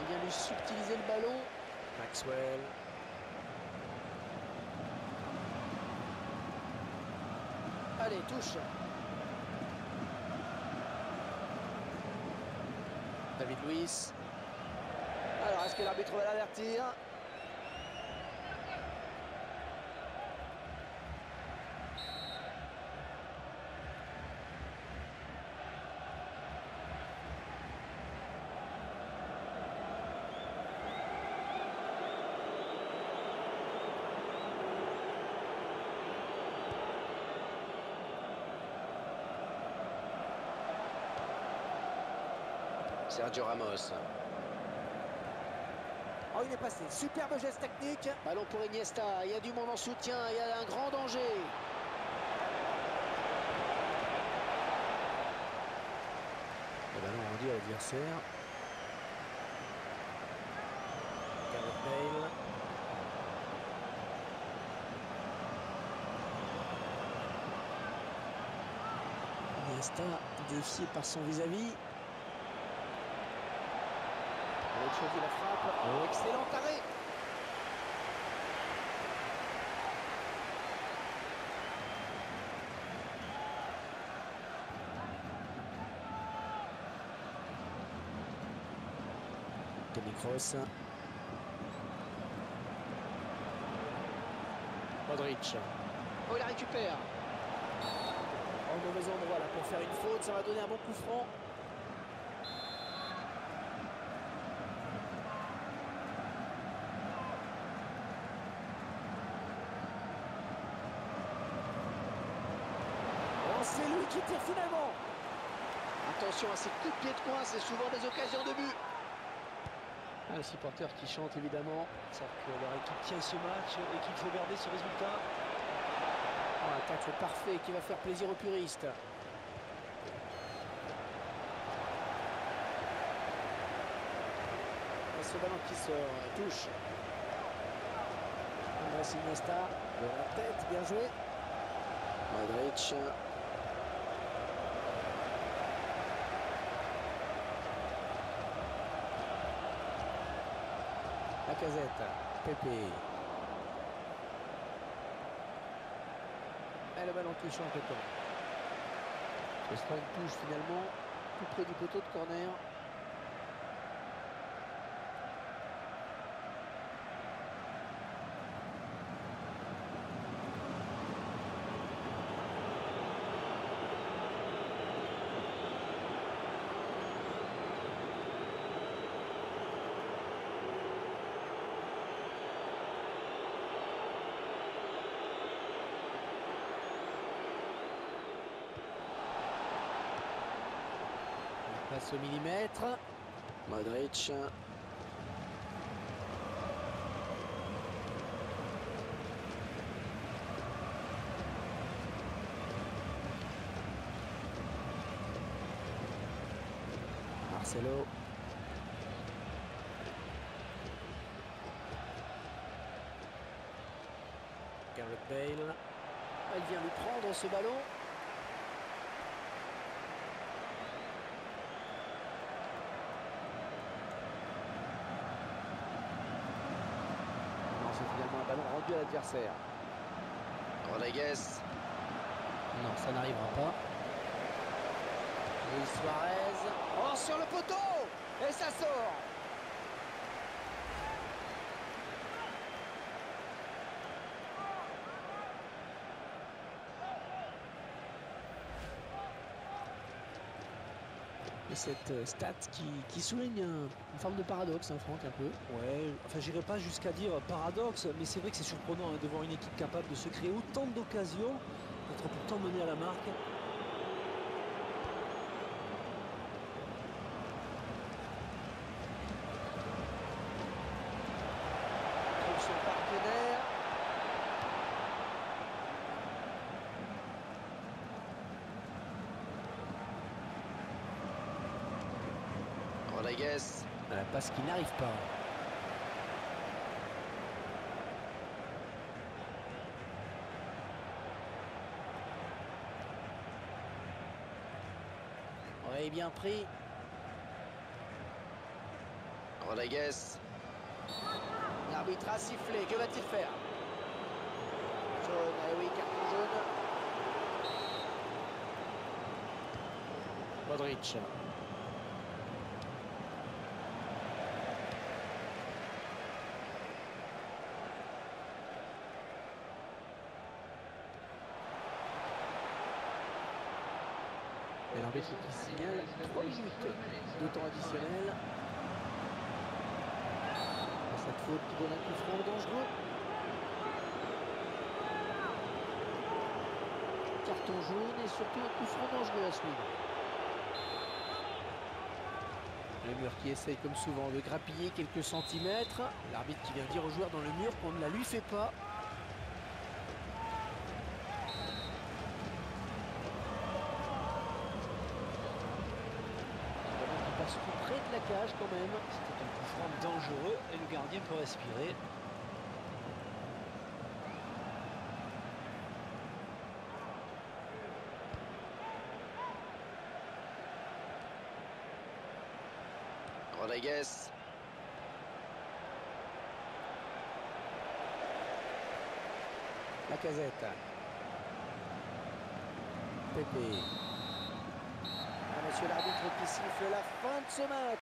Il vient lui subtiliser le ballon. Maxwell. Allez, touche. David Luiz. Alors, est-ce que l'arbitre va l'avertir? Sergio Ramos. Oh, il est passé. Superbe geste technique. Ballon pour Iniesta. Il y a du monde en soutien. Il y a un grand danger. Le ballon rendu à l'adversaire. Iniesta défié par son vis-à-vis. Il a choisi la frappe. Oh. Excellent arrêt. Tony Kroos. Modric. Oh, il la récupère. Au mauvais endroit là pour faire une faute. Ça va donner un bon coup franc. C'est lui qui tire finalement. Attention à ces coups de pied de coin. C'est souvent des occasions de but. Ah, les supporters qui chantent évidemment. C'est que leur équipe tient ce match et qu'il faut garder ce résultat. Oh, un tacle parfait qui va faire plaisir aux puristes. Et ce ballon qui sort, euh, touche. Andrés Iniesta, de la tête, bien joué. Modric. La casette, Pepe. Et le ballon touche en côté. Ce sera une touche finalement, tout près du poteau de corner. Passe au millimètre. Modric. Marcelo. Gareth Bale. Ah, Il vient lui prendre ce ballon. C'est finalement un ballon rendu à l'adversaire. Rodriguez. Non, ça n'arrivera pas. Luis Suarez. Oh, sur le poteau Et ça sort Et cette euh, stat qui, souligne un- une forme de paradoxe, hein, Franck, un peu. Ouais, enfin j'irai pas jusqu'à dire paradoxe, mais c'est vrai que c'est surprenant hein, de voir une équipe capable de se créer autant d'occasions, d'être pourtant menée à la marque. Rodriguez. La passe qui n'arrive pas. Ouais, bien pris. Rodriguez. L'arbitre a sifflé. Que va-t-il faire? Jaune, eh oui, carton jaune. Modric. L'arbitre qui signale 3 minutes de temps additionnel. Et cette faute qui donne un coup franc dangereux. Carton jaune et surtout un coup franc dangereux à suivre. Le mur qui essaye comme souvent de grappiller quelques centimètres. L'arbitre qui vient dire au joueur dans le mur qu'on ne la lui fait pas. Le ballon de la cage quand même. C'était un coup franc dangereux et le gardien peut respirer. Rodriguez. La casette. Pépé. Monsieur l'arbitre qui siffle la fin de ce match.